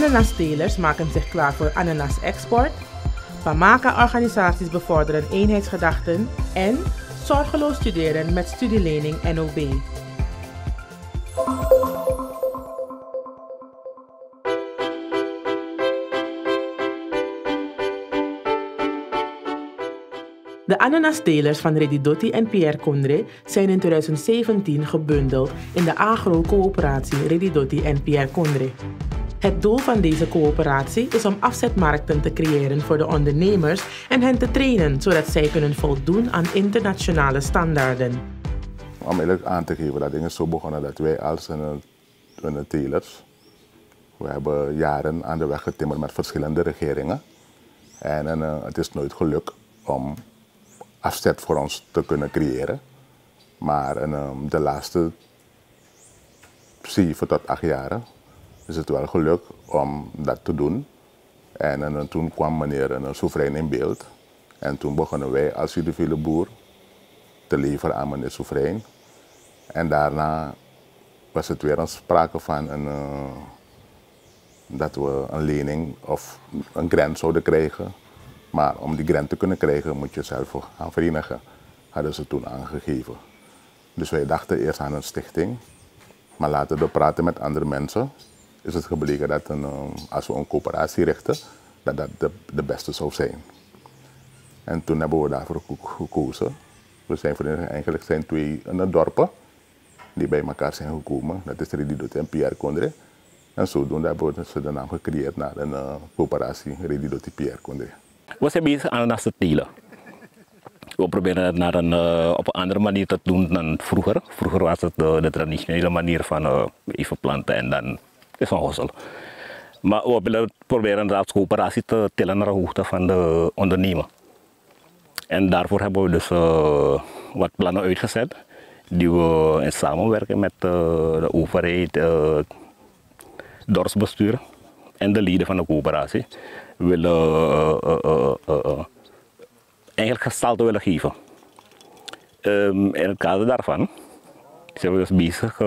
Ananastelers maken zich klaar voor ananas-export. Pamaka-organisaties bevorderen eenheidsgedachten en zorgeloos studeren met studielening NOB. De ananastelers van Redidotti en Pierre Condré zijn in 2017 gebundeld in de agro-coöperatie Redidotti en Pierre Condré. Het doel van deze coöperatie is om afzetmarkten te creëren voor de ondernemers en hen te trainen zodat zij kunnen voldoen aan internationale standaarden. Om eerlijk aan te geven, dat dingen zo begonnen dat wij als een, een telers, we hebben jaren aan de weg getimmerd met verschillende regeringen. En, uh, het is nooit gelukt om afzet voor ons te kunnen creëren. Maar um, de laatste zeven tot acht jaren is het wel gelukt om dat te doen. En, en, toen kwam meneer een soeverein in beeld. En toen begonnen wij als civiele boer te leveren aan meneer soeverein. En daarna was het weer een sprake van een, uh, dat we een lening of een grant zouden krijgen maar om die grant te kunnen krijgen moet je zelf gaan verenigen, hadden ze toen aangegeven. Dus wij dachten eerst aan een stichting, maar later door praten met andere mensen is het gebleken dat een, eh, als we een coöperatie richten, dat dat de, de beste zou zijn. En toen hebben we daarvoor gekozen. We zijn eigenlijk zijn twee dorpen die bij elkaar zijn gekomen. Dat is Redidot en Pierre Condré. En zodoende hebben we de naam gecreëerd naar een uh, coöperatie Redidot en Pierre Condré. We zijn bezig aan het telen. We proberen het naar een, uh, op een andere manier te doen dan vroeger. Vroeger was het de, de traditionele manier van even planten en dan hossel. Maar we willen proberen de coöperatie te tellen naar de hoogte van de ondernemer. En daarvoor hebben we dus uh, wat plannen uitgezet die we in samenwerking met de overheid, het dorpsbestuur en de leden van de coöperatie willen uh, uh, eigenlijk gestalte willen geven. Um, in het kader daarvan zijn we dus bezig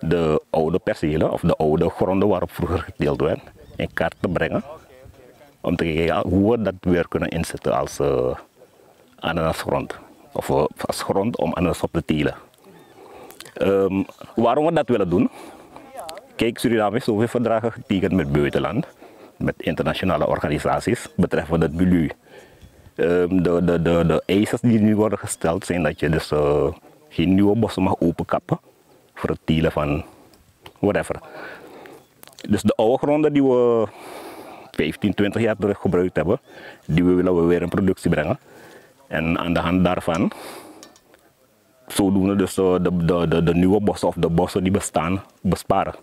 de oude percelen of de oude gronden waarop vroeger gedeeld werd in kaart te brengen. Om te kijken hoe we dat weer kunnen inzetten als uh, ananasgrond. Of uh, als grond om ananas op te telen. Um, waarom we dat willen doen? Kijk, Suriname heeft zoveel verdragen getekend met buitenland met internationale organisaties betreffende het milieu. Um, de, de, de, de eisen die nu worden gesteld zijn dat je dus uh, geen nieuwe bossen mag openkappen voor het telen van whatever. Dus de oude gronden die we 15, 20 jaar terug gebruikt hebben, die we willen we weer in productie brengen. En aan de hand daarvan, zodoende dus de, de, de, de nieuwe bossen of de bossen die bestaan, besparen.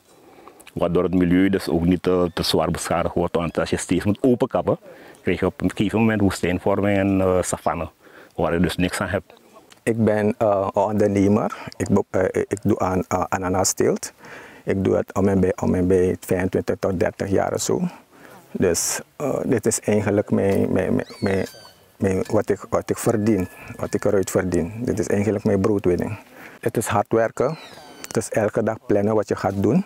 Waardoor het milieu dus ook niet te, te zwaar beschadigd wordt. Want als je steeds moet openkappen, krijg je op een gegeven moment woestijnvorming en uh, savanne, waar je dus niks aan hebt. Ik ben uh, ondernemer. Ik, uh, ik doe aan uh, ananasteelt. Ik doe het om en bij, om en bij 25 tot 30 jaar of zo. Dus dit is eigenlijk mijn, mijn, mijn, wat, ik, wat ik verdien, wat ik eruit verdien. Dit is eigenlijk mijn broodwinning. Het is hard werken. Het is elke dag plannen wat je gaat doen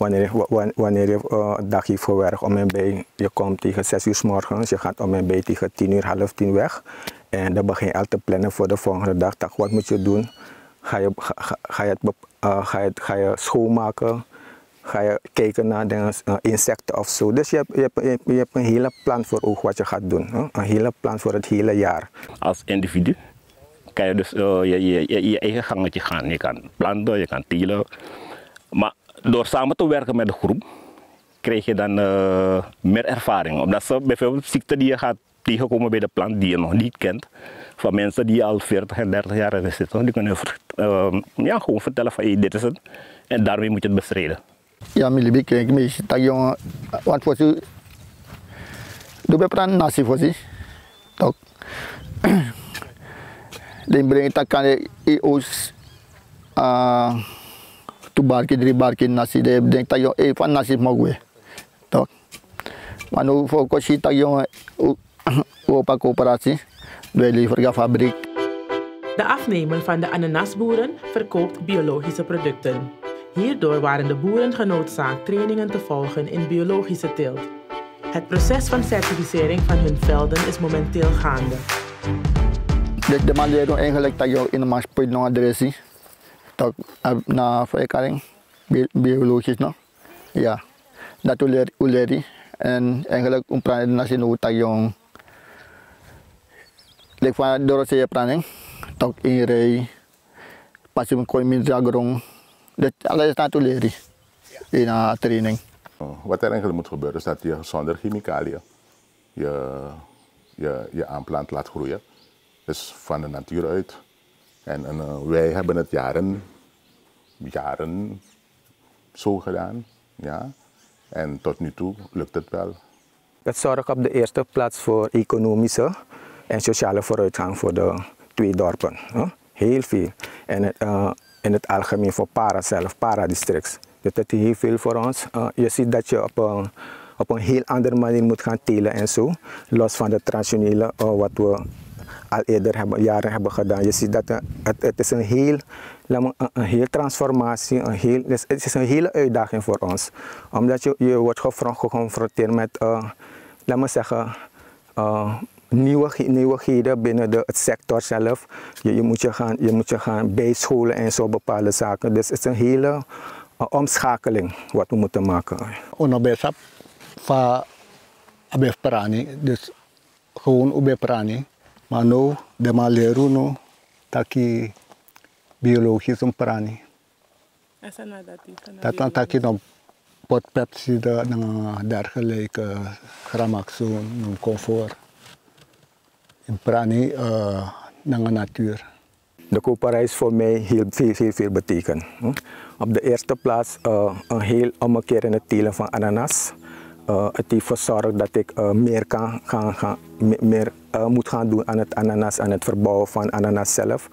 wanneer, wanneer je een dagje voor werk om en bij, je komt tegen 6 uur s morgens, je gaat om en bij tegen 10 uur, half 10 weg. En dan begin je al te plannen voor de volgende dag. wat moet je doen? Ga je, ga, je, het, uh, ga je, ga je schoonmaken? Ga je kijken naar de uh, insecten of zo? Dus je hebt, je, hebt, een hele plan voor oog wat je gaat doen. Hè? Een hele plan voor het hele jaar. Als individu kan je dus uh, je, je, je, eigen gangetje gaan. Je kan planten, je kan telen. Maar door samen te werken met de groep krijg je dan meer ervaring. Omdat ze bijvoorbeeld ziekten die je gaat tegenkomen bij de plant die je nog niet kent, van mensen die al 40 en 30 jaar erin zitten, die kunnen uh, ja, gewoon vertellen van hey, dit is het. En daarmee moet je het bestrijden. Ja, milibi kijk me tak jong wat voor je doe bij plan nasi voor zich. Tok. Dan breng ik tak kan je ons tu barki drie barki nasi. De denk tak yo e van nasi gue tok manu fokus si tak yo opa coöperatie wij leveren fabriek De afnemer van de ananasboeren verkoopt biologische producten. Hierdoor waren de boeren genoodzaakt trainingen te volgen in biologische teelt. Het proces van certificering van hun velden is momenteel gaande. Dus de man leert eigenlijk dat je in de mars punt nog adressie. Dat na biologisch nog. Ja, dat leer. En eigenlijk een praten nasi nu tak yung Lek van door je planning, tak in rij, pas je kon min jagrong. Dat alles na te leren in een training. Wat er eigenlijk moet gebeuren is dat je zonder chemicaliën je, je, je aanplant laat groeien. Dus van de natuur uit. En, en uh, wij hebben het jaren, jaren zo gedaan. Ja. En tot nu toe lukt het wel. Het zorgt op de eerste plaats voor economische en sociale vooruitgang voor de twee dorpen. Heel veel. En het, uh, in het algemeen voor Para zelf, Para-districts. Dat is heel veel voor ons. Uh, je ziet dat je op een, op heel andere manier moet gaan telen en zo. Los van de traditionele wat we al eerder hebben, jaren hebben gedaan. Je ziet dat het, het is een heel, een, een heel transformatie, een heel, het is een hele uitdaging voor ons. Omdat je, je wordt geconfronteerd met, laat me zeggen, nieuwe, nieuwigheden binnen de, het sector zelf. Je, je, moet je, gaan, je moet je gaan bijscholen en zo bepaalde zaken. Dus het is een hele uh, omschakeling wat we moeten maken. Onabesap van abef prani, dus gewoon ube prani. Maar nu, de maleru no, taki biologisch een prani. Dat dan taki no potpepsi, dergelijke, gramaxoon, comfort in prani uh, naar de natuur. De koperij is voor mij heel veel, heel veel betekent. Op de eerste plaats uh, een heel ommekerende telen van ananas. Uh, het heeft gezorgd dat ik meer, kan, gaan, gaan, meer moet gaan doen aan het ananas, aan het verbouwen van ananas zelf.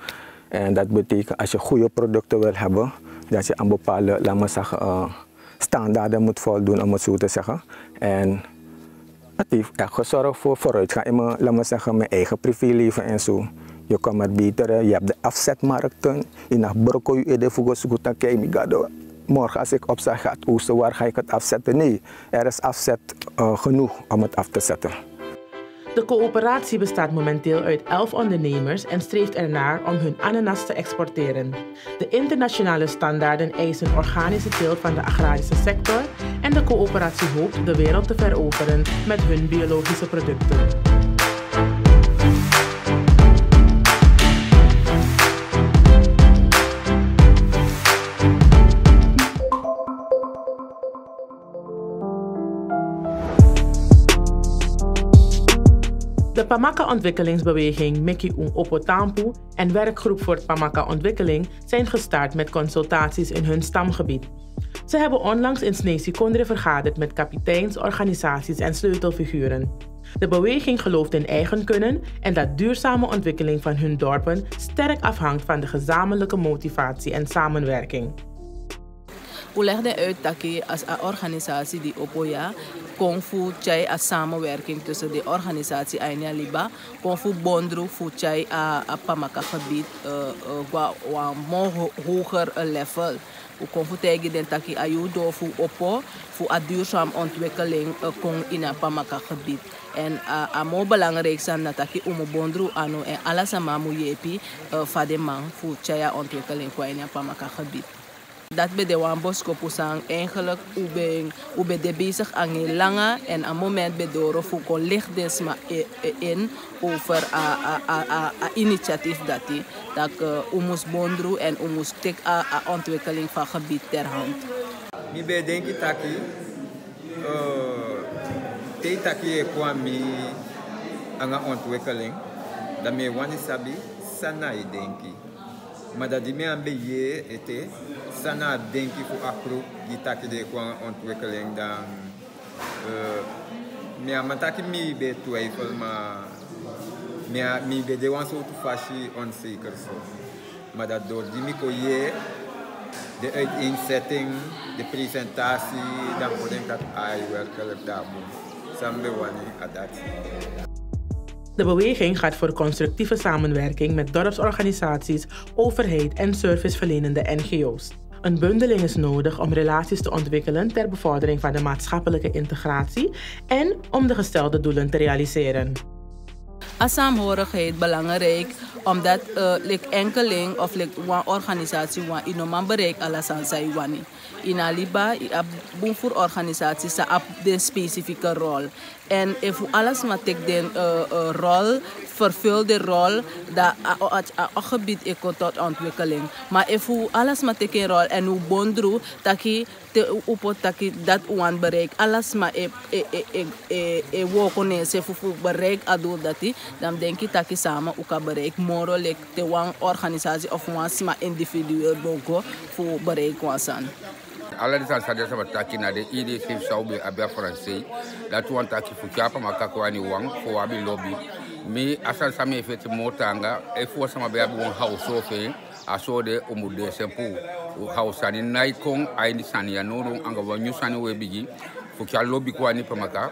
En dat betekent als je goede producten wil hebben, dat je aan bepaalde, laat standaarden moet voldoen, om het zo te zeggen. En het heeft echt gezorgd voor vooruitgang in mijn, laat maar zeggen, mijn eigen privéleven en zo. Je kan met betere, je hebt de afzetmarkten. In de brokko je eerder voor goed dan Morgen als ik opzag ga het oosten, waar ga ik het afzetten? Nee, er is afzet uh, genoeg om het af te zetten. De coöperatie bestaat momenteel uit 11 ondernemers en streeft ernaar om hun ananas te exporteren. De internationale standaarden eisen organische teelt van de agrarische sector en de coöperatie hoopt de wereld te veroveren met hun biologische producten. De Pamaka-ontwikkelingsbeweging Miki Un Opotampu en Werkgroep voor Pamaka-ontwikkeling zijn gestart met consultaties in hun stamgebied. Ze hebben onlangs in Snesi Kondre vergaderd met kapiteins, organisaties en sleutelfiguren. De beweging gelooft in eigen kunnen en dat duurzame ontwikkeling van hun dorpen sterk afhangt van de gezamenlijke motivatie en samenwerking. We legden uit dat je als een organisatie die opoja kon fu chai a samenwerking tussen de organisatie Ainia Liba, kon bondru fu chai a, a Pamaka gebied uh, uh, wa, hoger level. We kon fu tegen den taki ayu do fu opo fu a duurzaam ontwikkeling uh, kon in a Pamaka gebied. En amo belangrijk zijn dat ik umu bondru anu en alles amamu yepi uh, fade man fu chaya ontwikkeling kwa in a Pamaka gebied. Dat bij de Wambosko pusang eigenlijk ube ube de bezig aan een lange en een moment bij Doro voor kon licht desma in over a a a a, a initiatief dat die dat uh, umus bondru en umus tek a, a ontwikkeling van gebied ter hand. Mi be denki taki uh, te taki e kwa mi anga ontwikkeling dat me wani sabi sana i denki maar dat die me aan beheer ete sana denki voor akro die taki de kwa ontwikkeling dan uh, me amataki mi be twijfel maar me mi be de wan soort fashi onzeker zo maar dat door die miko je de uiteenzetting, de presentatie, dan word ik dat ai werkelijk daar moet. Sambe wani adat. De beweging gaat voor constructieve samenwerking met dorpsorganisaties, overheid en serviceverlenende NGO's. Een bundeling is nodig om relaties te ontwikkelen ter bevordering van de maatschappelijke integratie en om de gestelde doelen te realiseren. Als saamhorigheid belangrijk omdat uh, like enkeling of like een organisatie wan inoman bereik san sai wani. In Aliba, a boom voor organisaties de specifieke rol. En if alles maar tek den uh, uh, rol vervul de rol dat een gebied ik tot ontwikkeling. Maar if alles maar tek een rol en hoe bondru te upo taki dat uan bereik alles maar e e e e e, dan denk ik taki samen uka bereik moro lek te organisatie of wan individueel boko fu bereik wasan. Ala disa sa desa bataki na de idi sif saube abia francais da tu antaki fu chapa makako ani wang fo abi lobby. Mi asan sami feti motanga e fo sama be won house ofe asode umude sempu. House ani naikon aini sani ya nuru anga wanyu sani we bigi fu cha lobby ko ani pamaka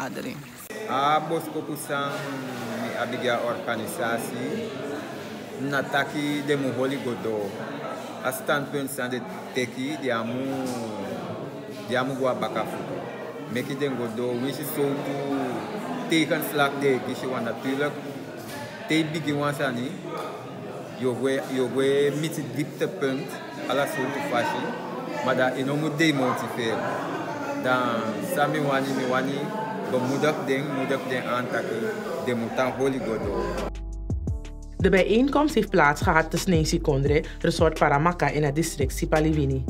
vergadering a bosko kusang mi abiga organisasi na taki de mu holi godo. A standpunt san de teki di amu di amu gua bakafu meki den godo wisi so tu teken slag de kishi wa natuurlijk te bigi wansani yo we yo we miti dieptepunt ala so tu fashi maar dat ino moet demotiveren dan sami wani mi wani bemoedig ding moedig ding aantakken de holy godo De bijeenkomst heeft plaatsgehad tussen Nancy Kondre, Resort Paramaka in het district Sipaliwini.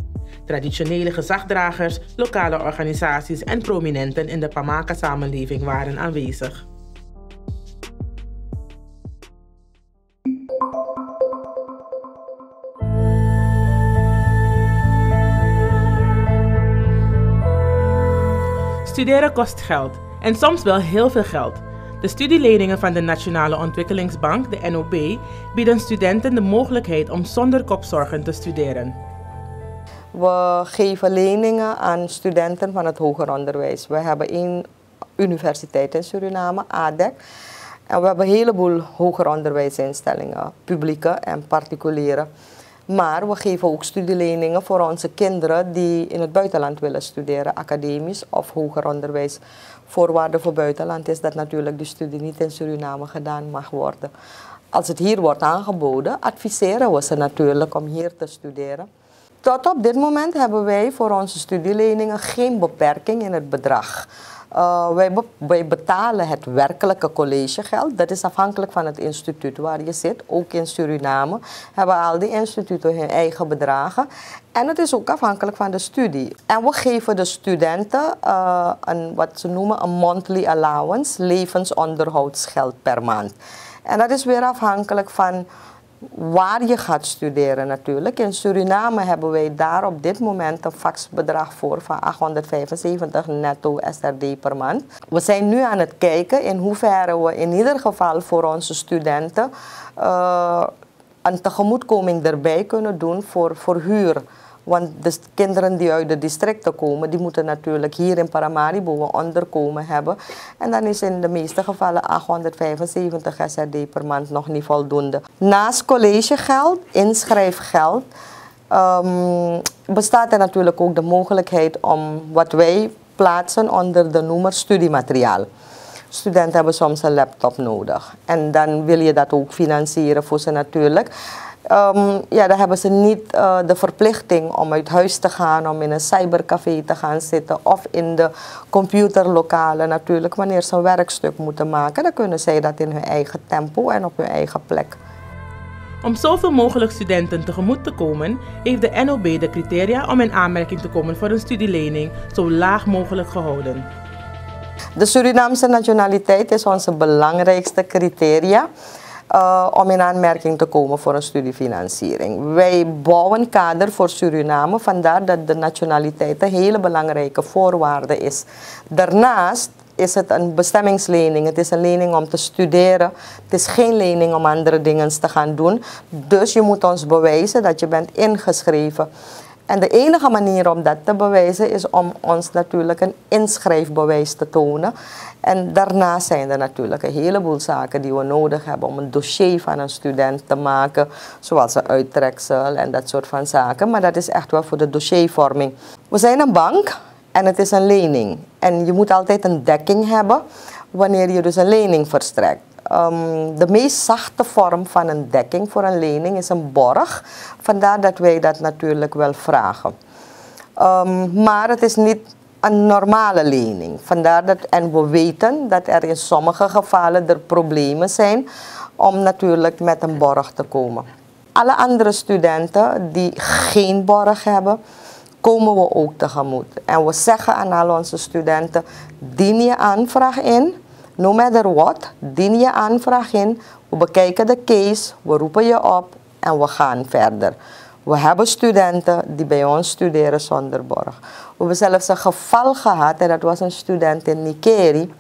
Traditionele gezagdragers, lokale organisaties en prominenten in de Pamaka-samenleving waren aanwezig. Studeren kost geld en soms wel heel veel geld. De studieleningen van de Nationale Ontwikkelingsbank, de NOB, bieden studenten de mogelijkheid om zonder kopzorgen te studeren. We geven leningen aan studenten van het hoger onderwijs. We hebben één universiteit in Suriname, ADEC. En we hebben een heleboel hoger onderwijsinstellingen, publieke en particuliere. Maar we geven ook studieleningen voor onze kinderen die in het buitenland willen studeren, academisch of hoger onderwijs. Voorwaarde voor buitenland is dat natuurlijk de studie niet in Suriname gedaan mag worden. Als het hier wordt aangeboden, adviseren we ze natuurlijk om hier te studeren. Tot op dit moment hebben wij voor onze studieleningen geen beperking in het bedrag. Uh, wij, be wij, betalen het werkelijke collegegeld. Dat is afhankelijk van het instituut waar je zit. Ook in Suriname hebben al die instituten hun eigen bedragen. En het is ook afhankelijk van de studie. En we geven de studenten uh, een, wat ze noemen een monthly allowance, levensonderhoudsgeld per maand. En dat is weer afhankelijk van waar je gaat studeren natuurlijk. In Suriname hebben wij daar op dit moment een faxbedrag voor van 875 netto SRD per maand. We zijn nu aan het kijken in hoeverre we in ieder geval voor onze studenten uh, een tegemoetkoming erbij kunnen doen voor, voor huur. Want de kinderen die uit de districten komen, die moeten natuurlijk hier in Paramaribo een onderkomen hebben. En dan is in de meeste gevallen 875 SRD per maand nog niet voldoende. Naast collegegeld, inschrijfgeld, um, bestaat er natuurlijk ook de mogelijkheid om wat wij plaatsen onder de noemer studiemateriaal. Studenten hebben soms een laptop nodig. En dan wil je dat ook financieren voor ze natuurlijk. Um, ja, dan hebben ze niet uh, de verplichting om uit huis te gaan, om in een cybercafé te gaan zitten of in de computerlokalen natuurlijk. Wanneer ze een werkstuk moeten maken, dan kunnen zij dat in hun eigen tempo en op hun eigen plek. Om zoveel mogelijk studenten tegemoet te komen, heeft de NOB de criteria om in aanmerking te komen voor een studielening zo laag mogelijk gehouden. De Surinaamse nationaliteit is onze belangrijkste criteria. Uh, om in aanmerking te komen voor een studiefinanciering. Wij bouwen kader voor Suriname, vandaar dat de nationaliteit een hele belangrijke voorwaarde is. Daarnaast is het een bestemmingslening. Het is een lening om te studeren. Het is geen lening om andere dingen te gaan doen. Dus je moet ons bewijzen dat je bent ingeschreven. En de enige manier om dat te bewijzen is om ons natuurlijk een inschrijfbewijs te tonen. En daarna zijn er natuurlijk een heleboel zaken die we nodig hebben om een dossier van een student te maken, zoals een uittreksel en dat soort van zaken. Maar dat is echt wel voor de dossiervorming. We zijn een bank en het is een lening. En je moet altijd een dekking hebben wanneer je dus een lening verstrekt. Um, de meest zachte vorm van een dekking voor een lening is een borg. Vandaar dat wij dat natuurlijk wel vragen. Um, maar het is niet een normale lening. Vandaar dat, en we weten dat er in sommige gevallen er problemen zijn om natuurlijk met een borg te komen. Alle andere studenten die geen borg hebben, komen we ook tegemoet. En we zeggen aan al onze studenten, dien je aanvraag in, no matter what, dien je aanvraag in, we bekijken de case, we roepen je op en we gaan verder. We hebben studenten die bij ons studeren zonder borg. We hebben zelfs een geval gehad, en dat was een student in Nikeri,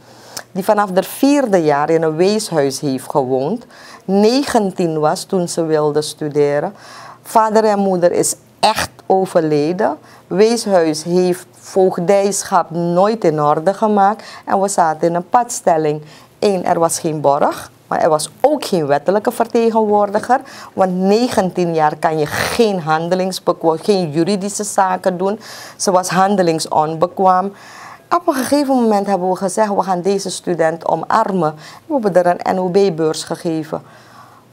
die vanaf het vierde jaar in een weeshuis heeft gewoond. 19 was toen ze wilde studeren. Vader en moeder is echt overleden. Weeshuis heeft voogdijschap nooit in orde gemaakt. En we zaten in een padstelling. Eén, er was geen borg. Maar er was ook geen wettelijke vertegenwoordiger. Want 19 jaar kan je geen handelingsbekwaam, geen juridische zaken doen. Ze was handelingsonbekwaam. Op een gegeven moment hebben we gezegd, we gaan deze student omarmen. We hebben er een NOB-beurs gegeven.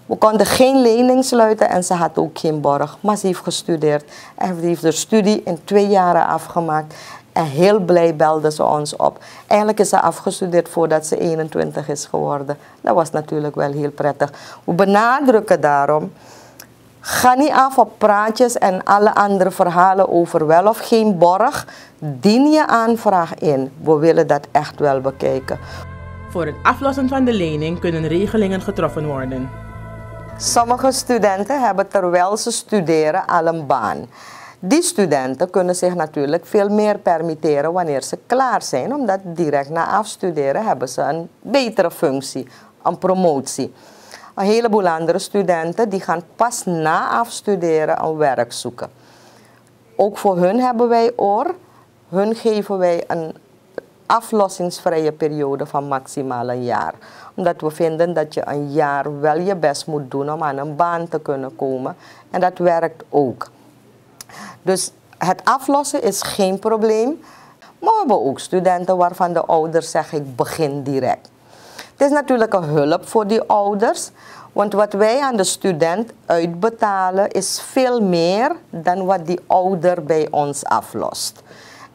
We konden geen lening sluiten en ze had ook geen borg. Maar ze heeft gestudeerd. En heeft de studie in twee jaren afgemaakt. En heel blij belde ze ons op. Eigenlijk is ze afgestudeerd voordat ze 21 is geworden. Dat was natuurlijk wel heel prettig. We benadrukken daarom. Ga niet af op praatjes en alle andere verhalen over wel of geen borg. Dien je aanvraag in. We willen dat echt wel bekijken. Voor het aflossen van de lening kunnen regelingen getroffen worden. Sommige studenten hebben terwijl ze studeren al een baan. Die studenten kunnen zich natuurlijk veel meer permitteren wanneer ze klaar zijn, omdat direct na afstuderen hebben ze een betere functie, een promotie. Een heleboel andere studenten die gaan pas na afstuderen een werk zoeken. Ook voor hun hebben wij oor. Hun geven wij een aflossingsvrije periode van maximaal een jaar. Omdat we vinden dat je een jaar wel je best moet doen om aan een baan te kunnen komen. En dat werkt ook. Dus het aflossen is geen probleem. Maar we hebben ook studenten waarvan de ouders zeggen ik begin direct. Het is natuurlijk een hulp voor die ouders. Want wat wij aan de student uitbetalen is veel meer dan wat die ouder bij ons aflost.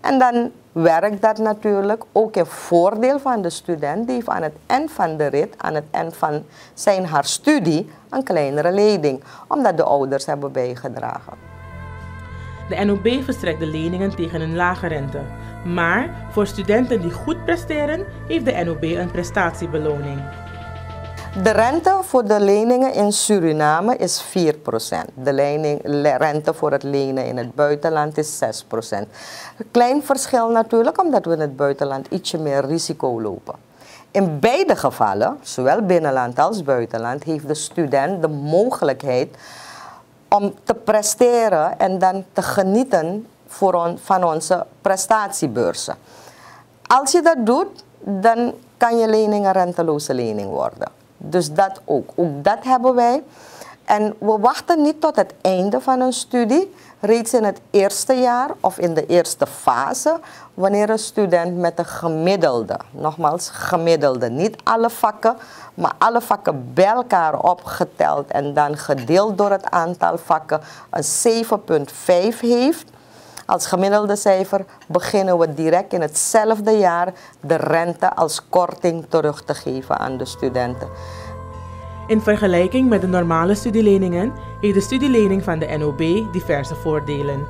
En dan werkt dat natuurlijk ook in voordeel van de student die aan het eind van de rit, aan het eind van zijn haar studie, een kleinere lening, omdat de ouders hebben bijgedragen. De NOB verstrekt de leningen tegen een lage rente. Maar voor studenten die goed presteren, heeft de NOB een prestatiebeloning. De rente voor de leningen in Suriname is 4%. De rente voor het lenen in het buitenland is 6%. Een klein verschil natuurlijk, omdat we in het buitenland ietsje meer risico lopen. In beide gevallen, zowel binnenland als buitenland, heeft de student de mogelijkheid om te presteren en dan te genieten voor van onze prestatiebeurzen. Als je dat doet, dan kan je lening een renteloze lening worden. Dus dat ook. Ook dat hebben wij. En we wachten niet tot het einde van een studie. Reeds in het eerste jaar of in de eerste fase, wanneer een student met een gemiddelde, nogmaals gemiddelde, niet alle vakken, maar alle vakken bij elkaar opgeteld en dan gedeeld door het aantal vakken een 7,5 heeft, als gemiddelde cijfer beginnen we direct in hetzelfde jaar de rente als korting terug te geven aan de studenten. In vergelijking met de normale studieleningen heeft de studielening van de NOB diverse voordelen.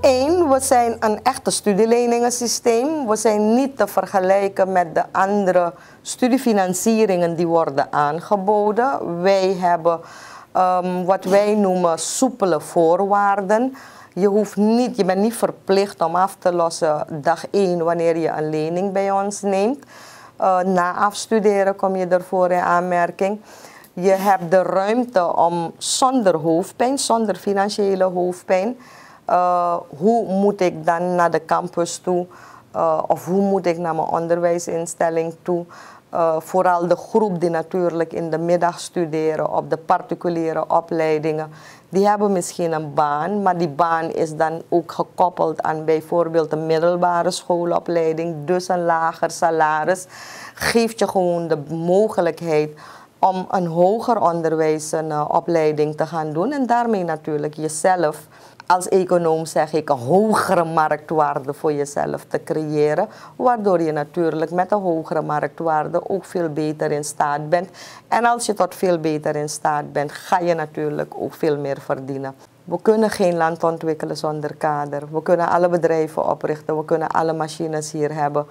Eén, we zijn een echte studieleningensysteem. We zijn niet te vergelijken met de andere studiefinancieringen die worden aangeboden. Wij hebben um, wat wij noemen soepele voorwaarden. Je, hoeft niet, je bent niet verplicht om af te lossen dag 1 wanneer je een lening bij ons neemt. Uh, na afstuderen kom je ervoor in aanmerking. Je hebt de ruimte om zonder hoofdpijn, zonder financiële hoofdpijn, uh, hoe moet ik dan naar de campus toe? Uh, of hoe moet ik naar mijn onderwijsinstelling toe? Uh, vooral de groep die natuurlijk in de middag studeren op de particuliere opleidingen, die hebben misschien een baan, maar die baan is dan ook gekoppeld aan bijvoorbeeld een middelbare schoolopleiding, dus een lager salaris, geeft je gewoon de mogelijkheid om een hoger onderwijs een opleiding te gaan doen en daarmee natuurlijk jezelf als econoom zeg ik een hogere marktwaarde voor jezelf te creëren, waardoor je natuurlijk met een hogere marktwaarde ook veel beter in staat bent. En als je tot veel beter in staat bent, ga je natuurlijk ook veel meer verdienen. We kunnen geen land ontwikkelen zonder kader. We kunnen alle bedrijven oprichten, we kunnen alle machines hier hebben.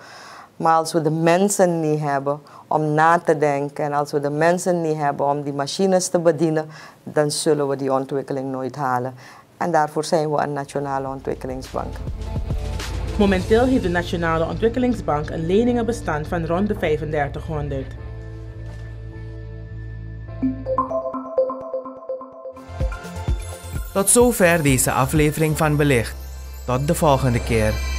Maar als we de mensen niet hebben om na te denken en als we de mensen niet hebben om die machines te bedienen, dan zullen we die ontwikkeling nooit halen. En daarvoor zijn we een Nationale Ontwikkelingsbank. Momenteel heeft de Nationale Ontwikkelingsbank een leningenbestand van rond de 3500. Tot zover deze aflevering van Belicht. Tot de volgende keer.